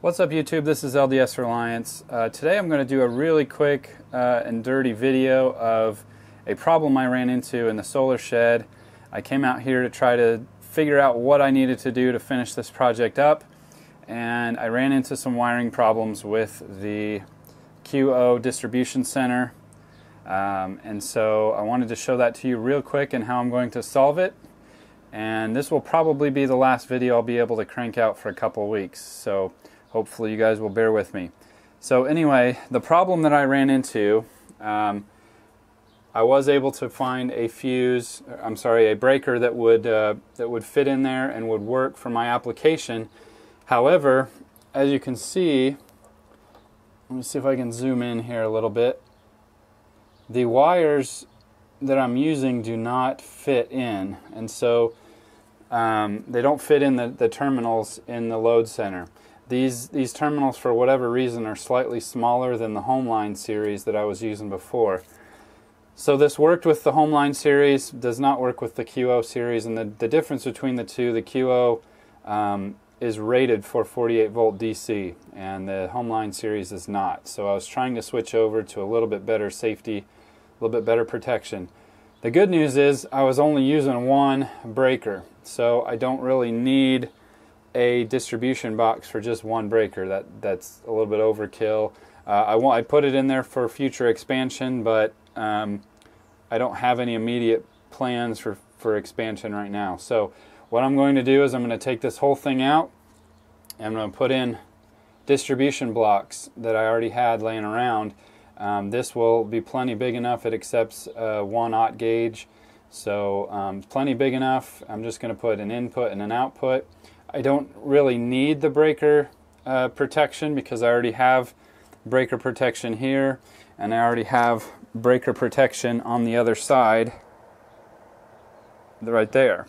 What's up YouTube? This is LDS Reliance. Uh, today I'm going to do a really quick uh, and dirty video of a problem I ran into in the solar shed. I came out here to try to figure out what I needed to do to finish this project up and I ran into some wiring problems with the QO distribution center um, and so I wanted to show that to you real quick and how I'm going to solve it and this will probably be the last video I'll be able to crank out for a couple weeks so hopefully you guys will bear with me. So anyway, the problem that I ran into, um, I was able to find a fuse, I'm sorry, a breaker that would, uh, that would fit in there and would work for my application. However, as you can see, let me see if I can zoom in here a little bit. The wires that I'm using do not fit in, and so um, they don't fit in the, the terminals in the load center. These, these terminals, for whatever reason, are slightly smaller than the Homeline series that I was using before. So this worked with the Homeline series, does not work with the QO series, and the, the difference between the two, the QO um, is rated for 48 volt DC, and the Homeline series is not. So I was trying to switch over to a little bit better safety, a little bit better protection. The good news is I was only using one breaker, so I don't really need a distribution box for just one breaker. That that's a little bit overkill. Uh, I want I put it in there for future expansion, but um, I don't have any immediate plans for for expansion right now. So what I'm going to do is I'm going to take this whole thing out. I'm going to put in distribution blocks that I already had laying around. Um, this will be plenty big enough. It accepts uh, one aught gauge, so um, plenty big enough. I'm just going to put an input and an output. I don't really need the breaker uh, protection because I already have breaker protection here and I already have breaker protection on the other side right there.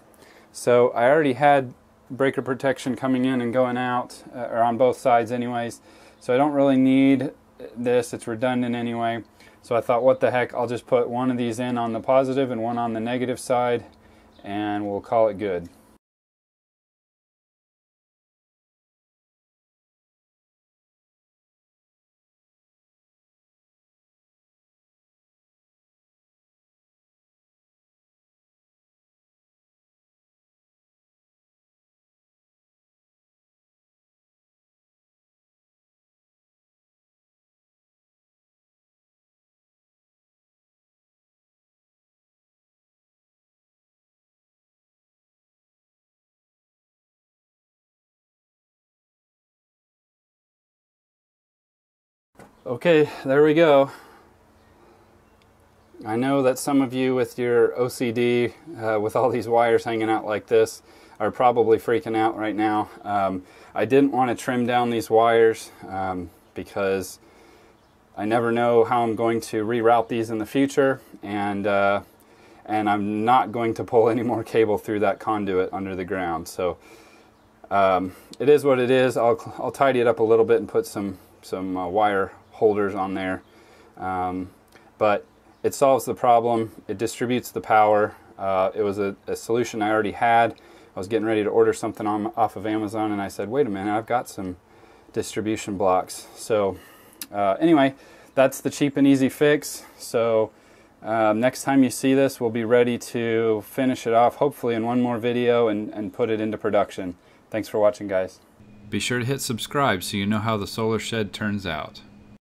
So I already had breaker protection coming in and going out uh, or on both sides anyways. So I don't really need this. It's redundant anyway. So I thought what the heck I'll just put one of these in on the positive and one on the negative side and we'll call it good. Okay, there we go. I know that some of you with your OCD, uh, with all these wires hanging out like this, are probably freaking out right now. Um, I didn't want to trim down these wires um, because I never know how I'm going to reroute these in the future, and uh, and I'm not going to pull any more cable through that conduit under the ground. So um, it is what it is. I'll I'll tidy it up a little bit and put some some uh, wire holders on there. Um, but it solves the problem. It distributes the power. Uh, it was a, a, solution I already had. I was getting ready to order something on, off of Amazon, and I said, wait a minute, I've got some distribution blocks. So uh, anyway, that's the cheap and easy fix. So uh, next time you see this, we'll be ready to finish it off, hopefully in one more video, and, and put it into production. Thanks for watching, guys. Be sure to hit subscribe so you know how the solar shed turns out.